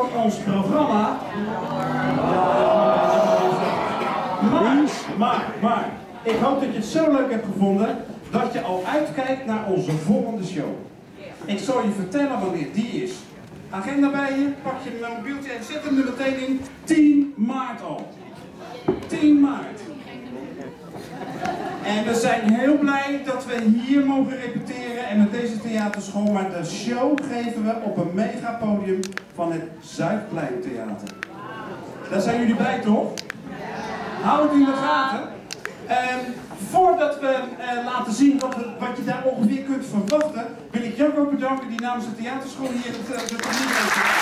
ons programma. Maar, maar, maar, ik hoop dat je het zo leuk hebt gevonden dat je al uitkijkt naar onze volgende show. Ik zal je vertellen wanneer die is. Agenda bij je, pak je mobieltje en zet hem er meteen in. 10 maart al. 10 maart. En we zijn heel blij dat we hier mogen repeteren en met theaterschool. Maar de show geven we op een megapodium van het Zuidplein Theater. Daar zijn jullie bij toch? Hou het in de gaten. Ehm, voordat we eh, laten zien wat, wat je daar ongeveer kunt verwachten, wil ik Jacco bedanken die namens de theaterschool hier het, eh, gedaan.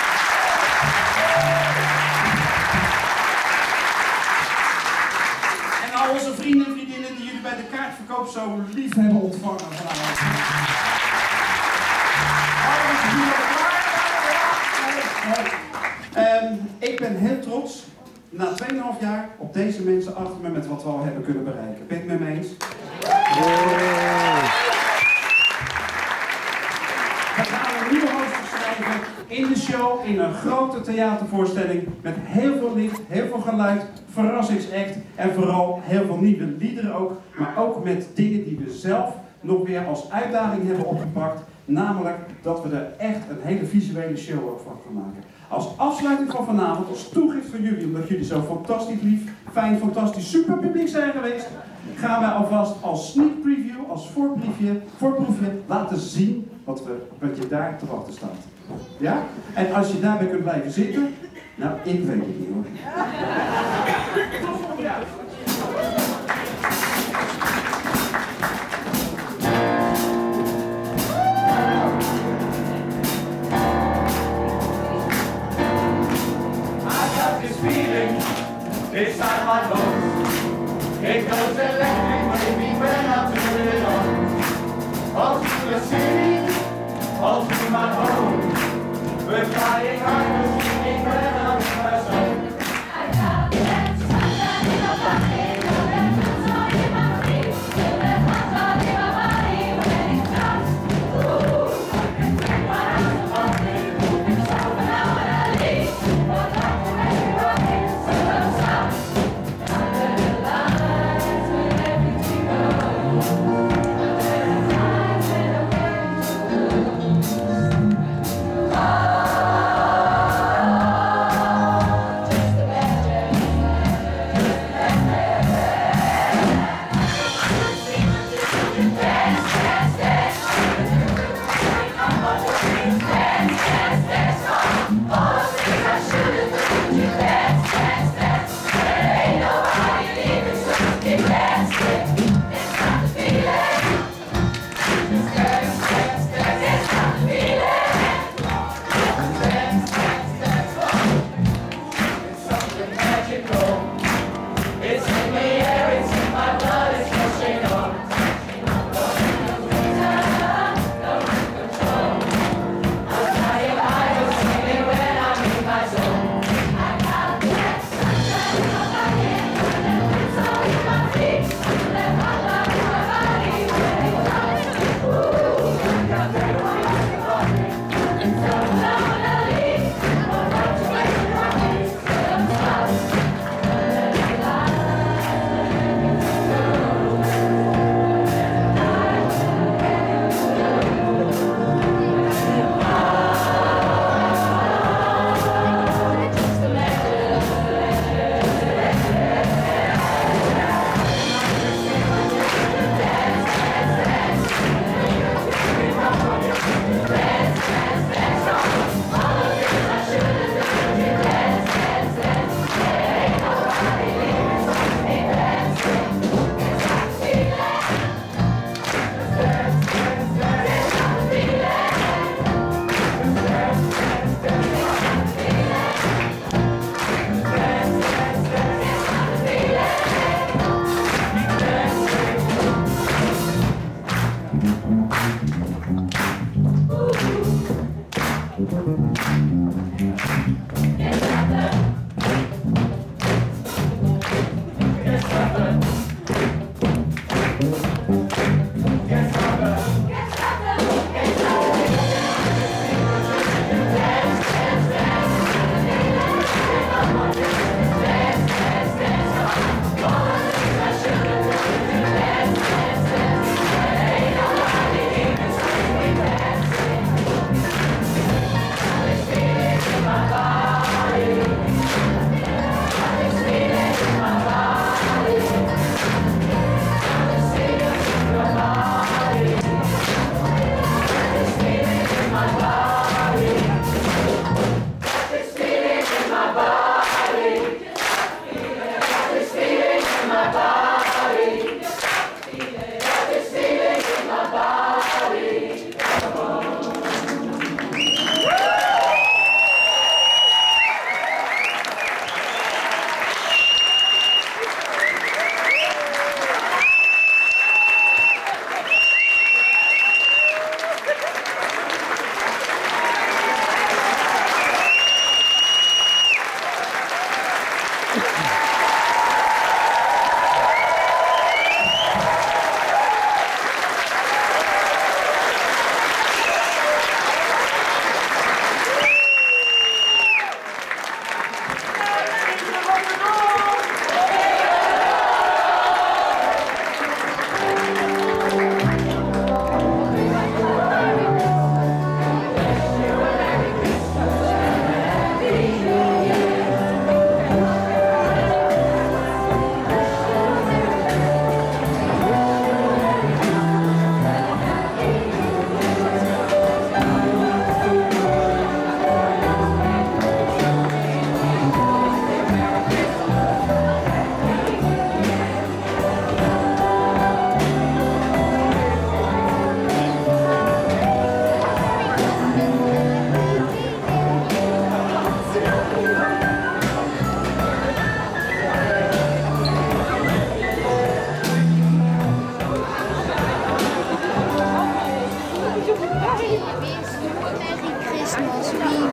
En al onze vrienden en vriendinnen die jullie bij de kaartverkoop zo lief hebben ontvangen Ehm, ik ben heel trots, na 2,5 jaar, op deze mensen achter me met wat we al hebben kunnen bereiken. Ben je het met me eens? We gaan een nieuwe hoofdstuk schrijven in de show, in een grote theatervoorstelling met heel veel licht, heel veel geluid, verrassingsact en vooral heel veel nieuwe liederen ook, maar ook met dingen die we zelf nog weer als uitdaging hebben opgepakt, namelijk dat we er echt een hele visuele show ook van gaan maken. Als afsluiting van vanavond, als toegift voor jullie, omdat jullie zo fantastisch lief, fijn, fantastisch, super publiek zijn geweest, gaan wij alvast als sneak preview, als voorproefje, voorproefje laten zien wat, we, je daar te wachten staat. Ja? En als je daarbij kunt blijven zitten, nou, ik weet het niet hoor. Feeling inside my bones. It goes electric wavy when I turn it on. All through the city, all through my home. We're flying high,